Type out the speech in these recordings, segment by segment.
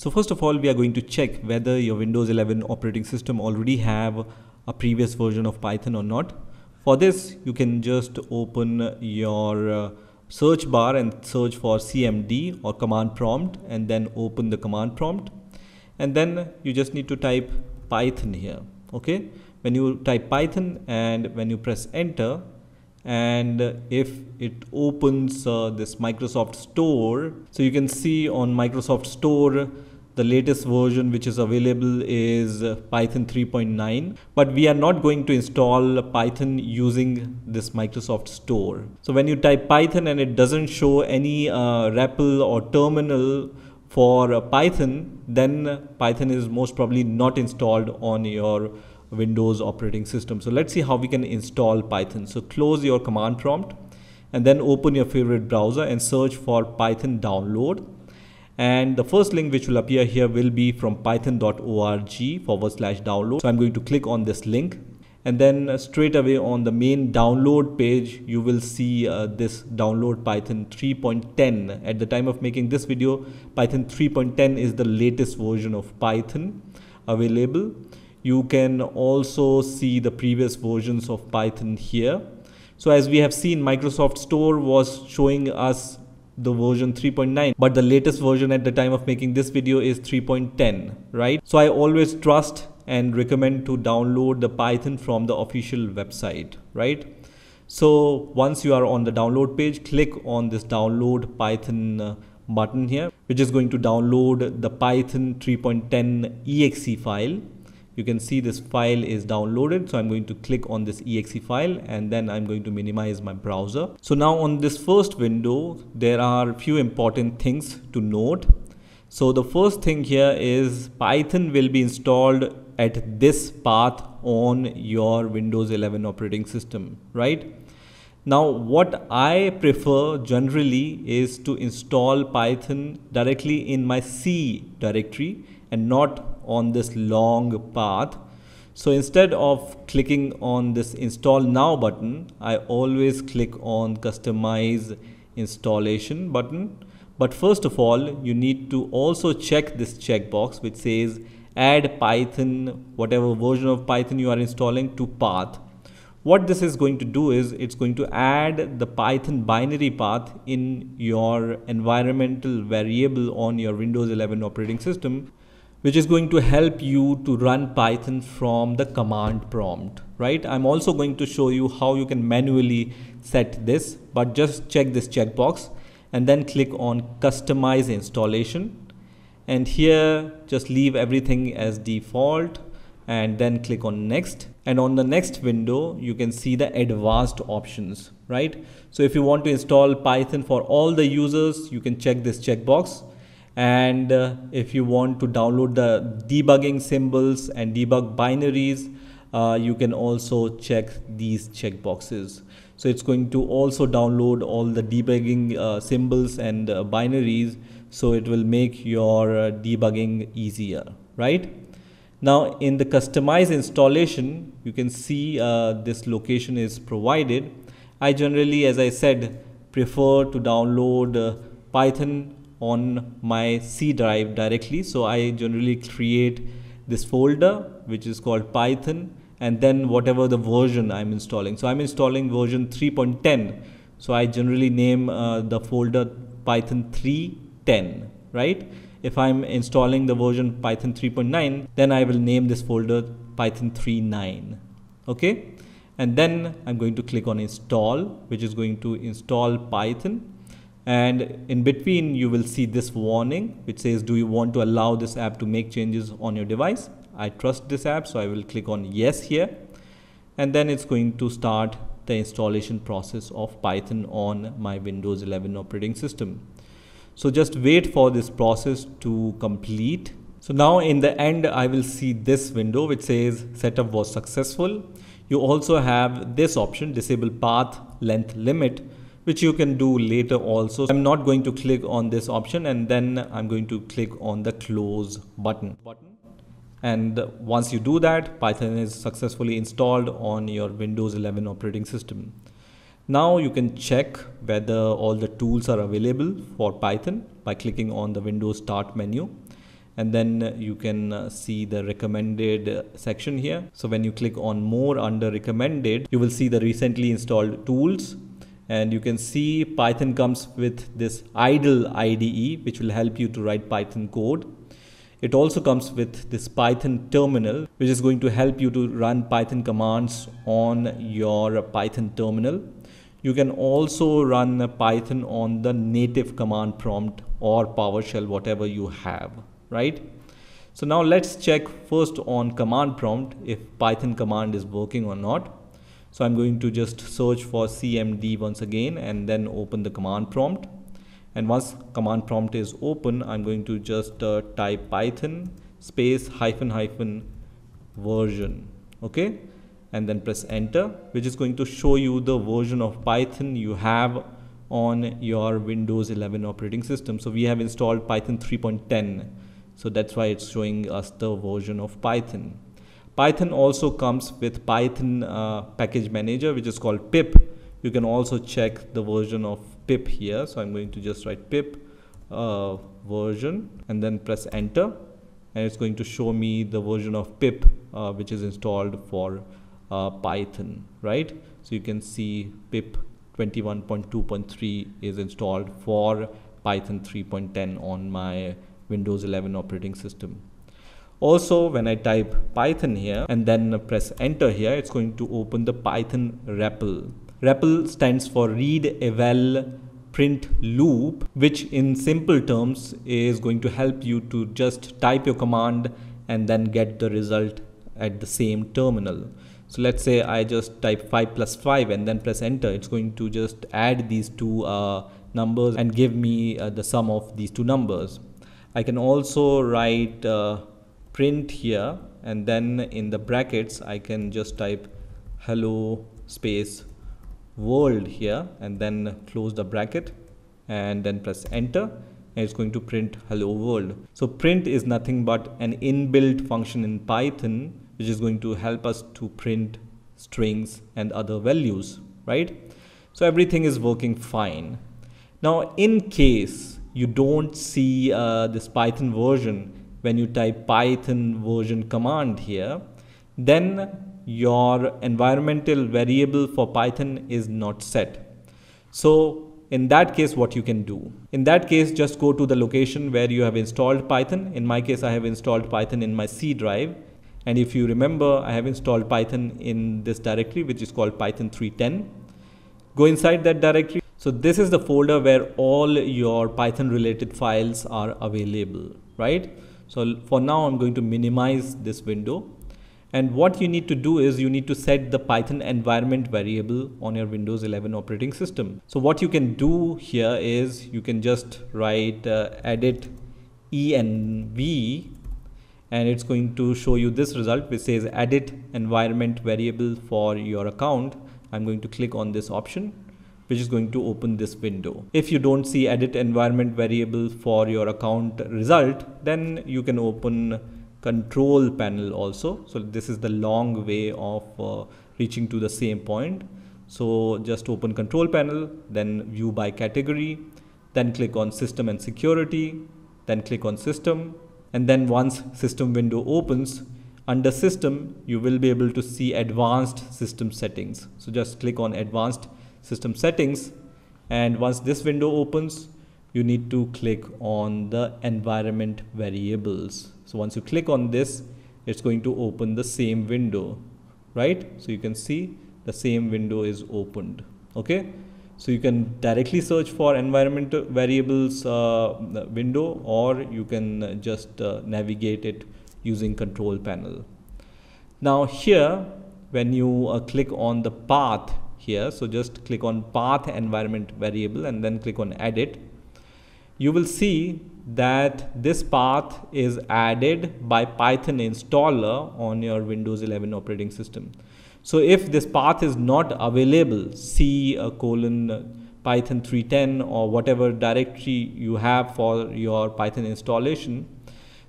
So first of all, we are going to check whether your Windows 11 operating system already have a previous version of Python or not. For this, you can just open your uh, search bar and search for CMD or command prompt and then open the command prompt and then you just need to type Python here okay when you type Python and when you press enter and if it opens uh, this Microsoft Store so you can see on Microsoft Store the latest version which is available is Python 3.9 but we are not going to install Python using this Microsoft Store so when you type Python and it doesn't show any uh, REPL or terminal for uh, Python then Python is most probably not installed on your Windows operating system. So let's see how we can install Python. So close your command prompt and then open your favorite browser and search for Python download. And the first link which will appear here will be from python.org forward slash download. So I'm going to click on this link and then straight away on the main download page you will see uh, this download python 3.10 at the time of making this video python 3.10 is the latest version of python available you can also see the previous versions of Python here. So as we have seen, Microsoft Store was showing us the version 3.9 but the latest version at the time of making this video is 3.10 right? So i always trust and recommend to download the python from the official website right? So once you are on the download page click on this download python uh, button here which is going to download the python 3.10 exe file you can see this file is downloaded so I'm going to click on this exe file and then I'm going to minimize my browser. So now on this first window there are few important things to note. So the first thing here is Python will be installed at this path on your Windows 11 operating system right? Now what I prefer generally is to install Python directly in my C directory and not on this long path. So instead of clicking on this install now button, I always click on customize installation button. But first of all, you need to also check this checkbox which says add Python, whatever version of Python you are installing to path. What this is going to do is it's going to add the Python binary path in your environmental variable on your Windows 11 operating system which is going to help you to run Python from the command prompt, right? I'm also going to show you how you can manually set this, but just check this checkbox and then click on customize installation. And here just leave everything as default and then click on next. And on the next window, you can see the advanced options, right? So if you want to install Python for all the users, you can check this checkbox and uh, if you want to download the debugging symbols and debug binaries uh, you can also check these checkboxes. So it's going to also download all the debugging uh, symbols and uh, binaries. So it will make your uh, debugging easier right? Now in the customize installation you can see uh, this location is provided. I generally as I said prefer to download Python on my C drive directly. So I generally create this folder which is called Python and then whatever the version I'm installing. So I'm installing version 3.10. So I generally name uh, the folder Python 3.10, right? If I'm installing the version Python 3.9, then I will name this folder Python 3.9, okay? And then I'm going to click on install, which is going to install Python and in between you will see this warning which says do you want to allow this app to make changes on your device? I trust this app so I will click on yes here. And then it's going to start the installation process of Python on my Windows 11 operating system. So just wait for this process to complete. So now in the end I will see this window which says setup was successful. You also have this option disable path length limit which you can do later also. I'm not going to click on this option and then I'm going to click on the close button. And once you do that, Python is successfully installed on your Windows 11 operating system. Now you can check whether all the tools are available for Python by clicking on the Windows Start menu. and then you can uh, see the recommended uh, section here. So when you click on more under recommended, you will see the recently installed tools and you can see Python comes with this idle IDE which will help you to write Python code. It also comes with this Python terminal which is going to help you to run Python commands on your Python terminal. You can also run Python on the native command prompt or PowerShell whatever you have right? So now let's check first on command prompt if Python command is working or not. So I'm going to just search for cmd once again and then open the command prompt. And once command prompt is open, I'm going to just uh, type Python space hyphen hyphen version. Okay. And then press enter, which is going to show you the version of Python you have on your Windows 11 operating system. So we have installed Python 3.10 so that's why it's showing us the version of Python. Python also comes with Python uh, package manager which is called pip. You can also check the version of pip here. So I'm going to just write pip uh, version and then press enter and it's going to show me the version of pip uh, which is installed for uh, Python, right? So you can see pip 21.2.3 is installed for Python 3.10 on my Windows 11 operating system. Also, when I type Python here and then press enter here, it's going to open the Python REPL. REPL stands for read eval print loop, which in simple terms is going to help you to just type your command and then get the result at the same terminal. So let's say I just type 5 plus 5 and then press enter. It's going to just add these two uh, numbers and give me uh, the sum of these two numbers. I can also write uh, print here and then in the brackets I can just type hello space world here and then close the bracket and then press enter and it's going to print hello world. So print is nothing but an inbuilt function in Python which is going to help us to print strings and other values, right? So everything is working fine. Now in case you don't see uh, this Python version when you type Python version command here, then your environmental variable for Python is not set. So in that case, what you can do? In that case, just go to the location where you have installed Python. In my case, I have installed Python in my C drive. And if you remember, I have installed Python in this directory, which is called Python 310. Go inside that directory so this is the folder where all your Python related files are available, right? So for now, I'm going to minimize this window. And what you need to do is you need to set the Python environment variable on your Windows 11 operating system. So what you can do here is you can just write uh, edit env and it's going to show you this result which says edit environment variable for your account. I'm going to click on this option which is going to open this window. If you don't see edit environment variable for your account result, then you can open control panel also. So this is the long way of uh, reaching to the same point. So just open control panel, then view by category, then click on system and security, then click on system. And then once system window opens, under system, you will be able to see advanced system settings. So just click on advanced system settings. And once this window opens you need to click on the environment variables. So once you click on this it's going to open the same window right? So you can see the same window is opened okay? So you can directly search for environment variables uh, window or you can just uh, navigate it using control panel. Now here when you uh, click on the path here. So just click on path environment variable and then click on edit. You will see that this path is added by Python installer on your Windows 11 operating system. So if this path is not available, C uh, colon Python 310 or whatever directory you have for your Python installation,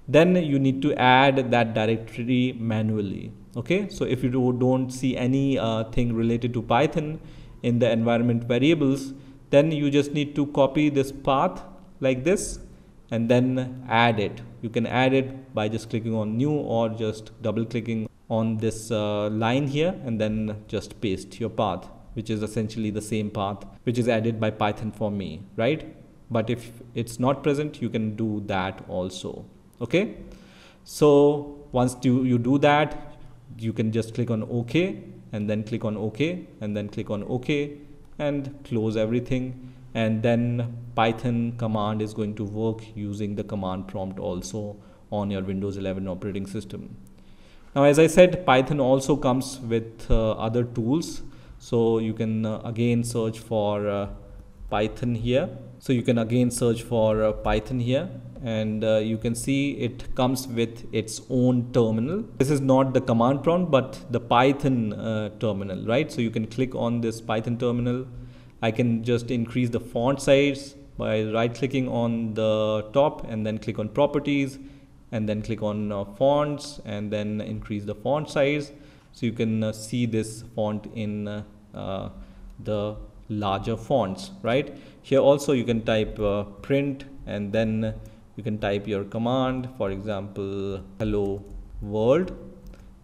then you need to add that directory manually okay? So if you do, don't see any uh, thing related to python in the environment variables then you just need to copy this path like this and then add it. You can add it by just clicking on new or just double clicking on this uh, line here and then just paste your path which is essentially the same path which is added by Python for me, right? But if it's not present, you can do that also, okay? So once you, you do that, you can just click on OK and then click on OK and then click on OK and close everything and then Python command is going to work using the command prompt also on your Windows 11 operating system. Now as I said Python also comes with uh, other tools so you can uh, again search for uh, Python here so you can again search for uh, Python here and uh, you can see it comes with its own terminal. This is not the command prompt but the Python uh, terminal, right? So you can click on this Python terminal. I can just increase the font size by right clicking on the top and then click on properties and then click on uh, fonts and then increase the font size. So you can uh, see this font in uh, uh, the larger fonts, right? Here also you can type print and then you can type your command for example hello world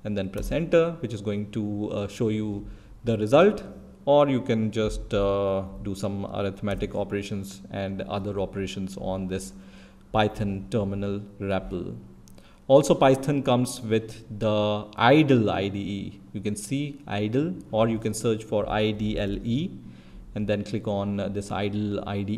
and then press enter which is going to uh, show you the result. Or you can just uh, do some arithmetic operations and other operations on this python terminal REPL. Also python comes with the idle ide you can see idle or you can search for idle and then click on this idle ide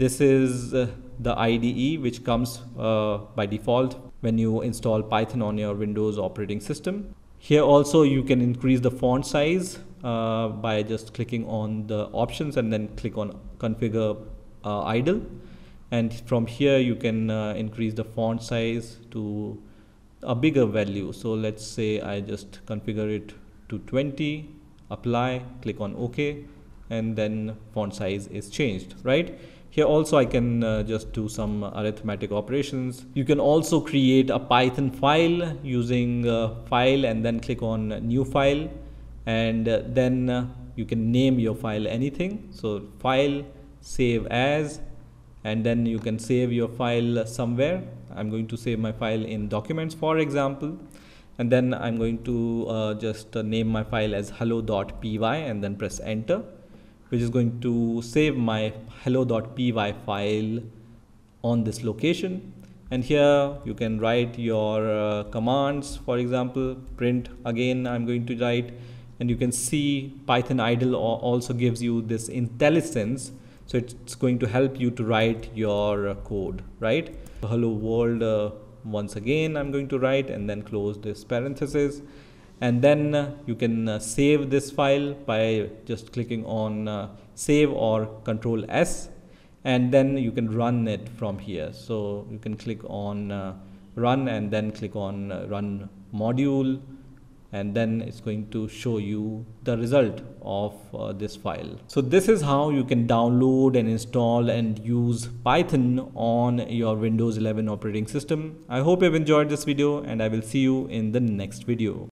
this is uh, the IDE which comes uh, by default when you install Python on your Windows operating system. Here also you can increase the font size uh, by just clicking on the options and then click on configure uh, idle. And from here you can uh, increase the font size to a bigger value. So let's say I just configure it to 20 apply click on OK and then font size is changed right here also I can uh, just do some arithmetic operations. You can also create a Python file using uh, file and then click on new file and uh, then uh, you can name your file anything. So file, save as and then you can save your file somewhere. I'm going to save my file in documents for example and then I'm going to uh, just uh, name my file as hello.py and then press enter which is going to save my hello.py file on this location. And here you can write your uh, commands. For example print again I'm going to write. And you can see Python idle also gives you this IntelliSense. So it's going to help you to write your uh, code right? Hello world uh, once again I'm going to write and then close this parenthesis and then uh, you can uh, save this file by just clicking on uh, save or control S and then you can run it from here so you can click on uh, run and then click on uh, run module and then it's going to show you the result of uh, this file. So this is how you can download and install and use Python on your Windows 11 operating system. I hope you've enjoyed this video and I will see you in the next video.